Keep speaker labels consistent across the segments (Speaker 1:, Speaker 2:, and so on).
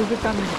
Speaker 1: visitar mesmo.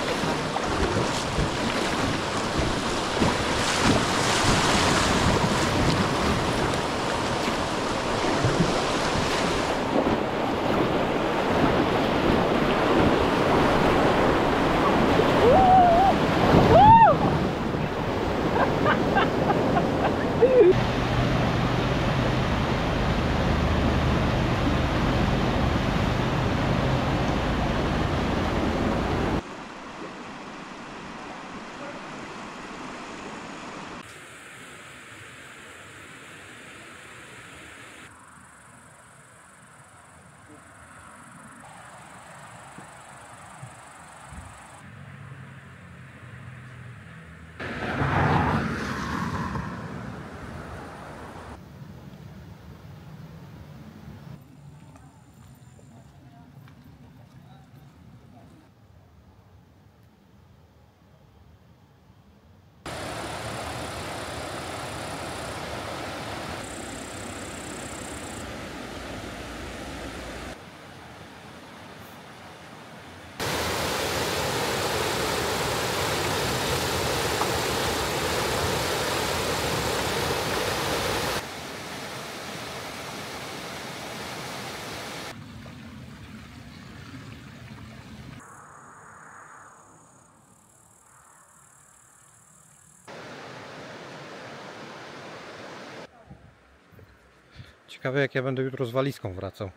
Speaker 2: Ciekawe jak ja będę jutro z walizką wracał.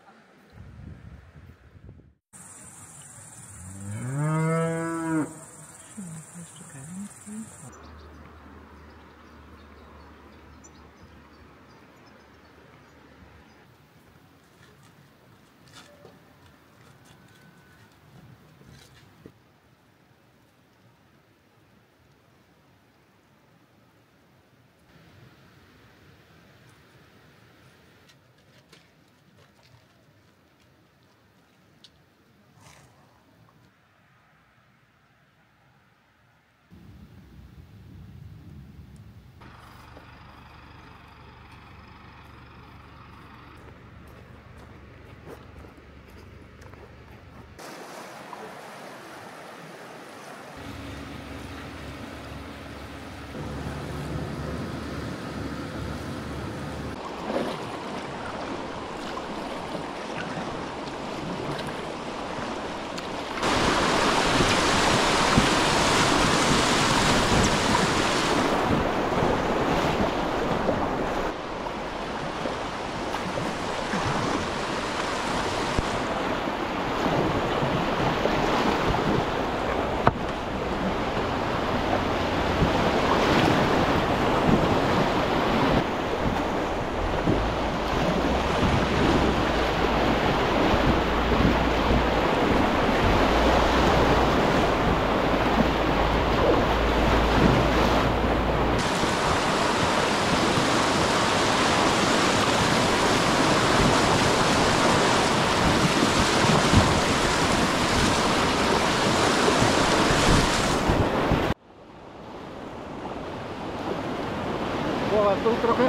Speaker 1: creo que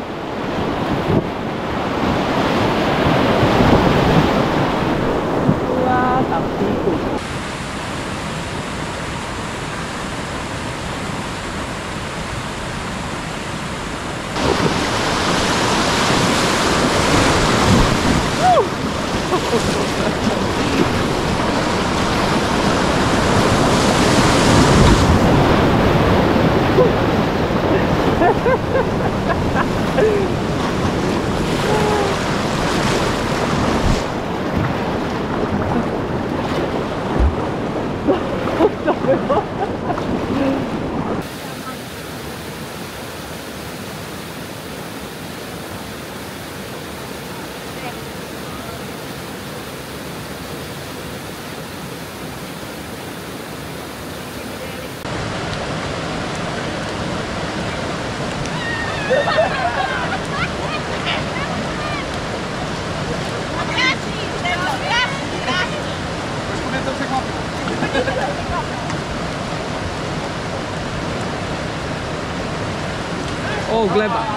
Speaker 1: gleba.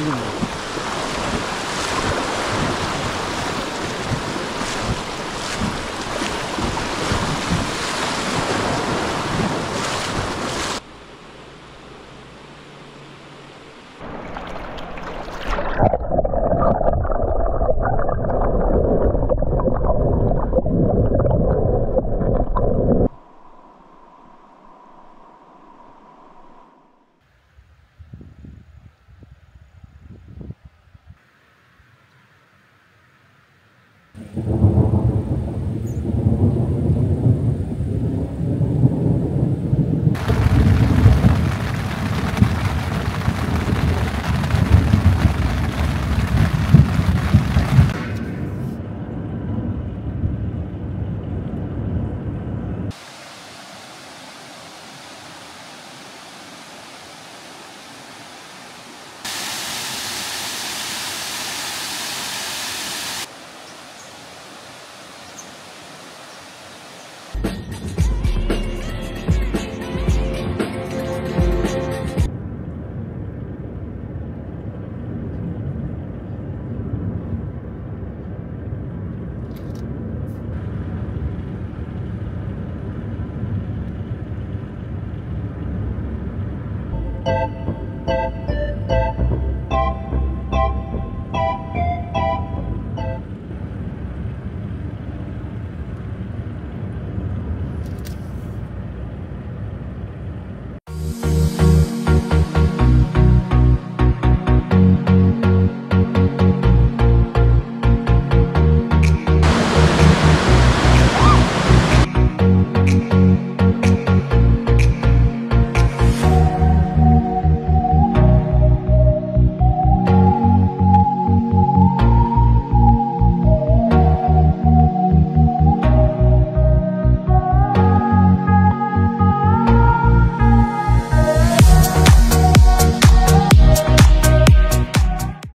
Speaker 1: Ooh.